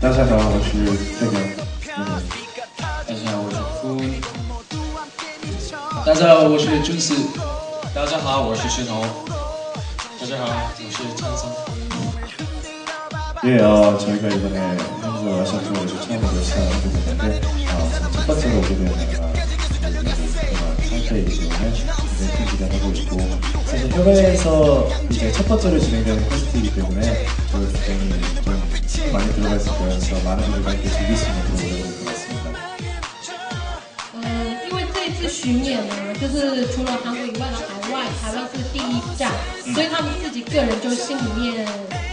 大家好，我是这个，嗯，大家好，我是 Kun。大家好，我是 Juice。大家好，我是石头。大家好，我是찬 성。 예, 어, 저희가 이번에 현주 아시안투어에서 처음으로 시작하게 됐는데, 어, 첫 번째로 오게 된 어, 상태이기 때문에 굉장히 큰 기대하고 있고, 사실 해외에서 이제 첫 번째로 진행되는 콘서트이기 때문에 저희 굉장히 좀 힘이 많이 들어가 있을 거예요. 그래서 많은 분들과 함께 즐길 수 있는 그런 노래를 들었습니다. 嗯，因为这一次巡演呢，就是除了韩国以外的海外，台湾是第一站， 所以他们自己个人就心里面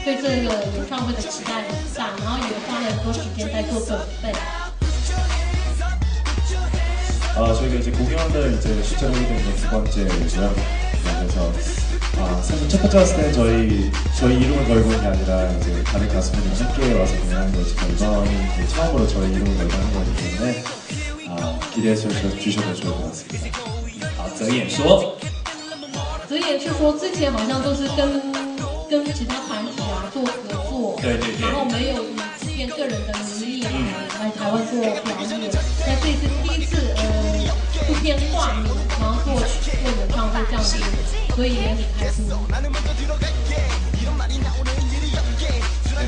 对这个演唱会的期待很大，然后也花了很多时间在做准备。 어, 저희가 이제 공연을 이제 실제로 하게 되는 두 번째이고요. 네, 그래서 아, 사실 첫 번째 왔을 때는 저희 저희 이름을 걸고 온 게 아니라 이제 다른 가수분들이 함께 와서 공연하는 거지만 이번이 이제 처음으로 저희 이름을 걸고 하는 거기 때문에 아, 기대해 주셔- 주셔도 좋을 것 같습니다. 好，泽演说， 泽演是说之前好像都是跟跟其他团体啊做合作，对对对然后没有以自己个人的名义来来台湾做表演，那这次第一次呃出片化名，然后做做演唱会这样子，所以也很开心。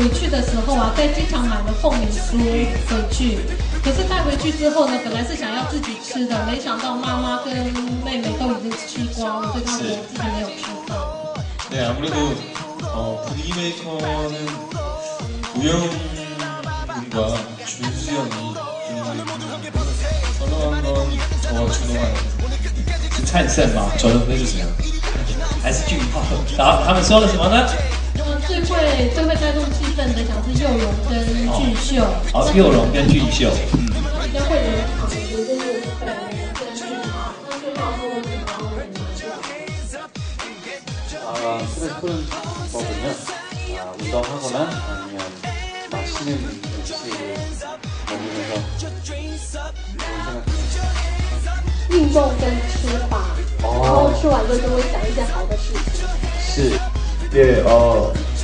回去的时候啊，在机场买了凤梨酥回去，可是带回去之后呢，本来是想要自己吃的，没想到妈妈跟妹妹都已经吃光了，所以他们自己没有吃到。 네 아무래도 어, 분위기 메이커는 우영군과 준수영이 분위기 선호한 건 저와 준호가 是灿盛吗？저는那是谁啊？还是俊浩？然后他们说了什么呢？呃，最会最会带动 气氛的讲是佑荣跟俊秀，好，佑荣跟俊秀，嗯，比较会有人考的就是本人跟俊浩，那俊浩是为什么会拿奖？ 아, 스트레스는 거군요. 아, 운동하거나 아니면 맛있는 음식을 먹으면서 좋은 생각 运动跟吃法，然后吃完之后就会想一些好的事情。是 예, 어,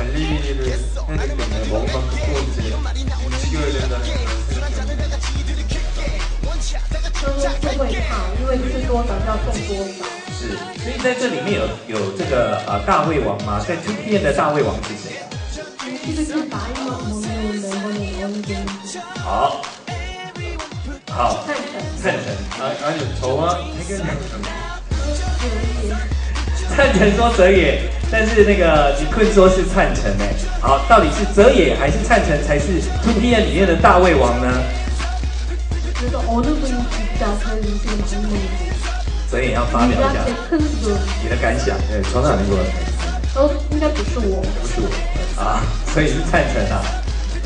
관리를 해야 되기 때문에 먹은 만큼 또 이제 움직여야 된다는 그런 생각이 듭니다. 他说是会怕，因为吃多少就要动多少。是，所以在这里面有有这个呃大胃王吗？在 Two PM 的大胃王是谁啊？ 음식을 많이 먹는 멤버는 어느 정도? 好，好，看人，灿成， 아, 아니요, 저와 해결형은 有一点。灿成说泽野， 但是那个你困说是灿成哎，好，到底是泽野还是灿成才是 Two PM 里面的大胃王呢？ 그래서 어느 분이 진짜 그 음식을 많이 먹는지 泽野要发表一下 누구한테 큰 분? 你的感想， 네, 저는 아닌 것 같아요. 어, 应该不是我。不是我啊，所以是灿成啊。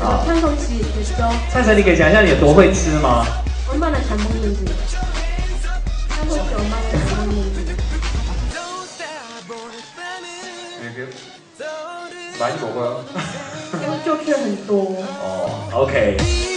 아. 찬성씨 됐죠? 灿成，你可以讲一下你有多会吃吗？ 얼마나 잘 먹는지. 찬성씨 얼마나 잘 이렇게 많이 먹어요. 좀 쫓기는 또. 어, 오케이.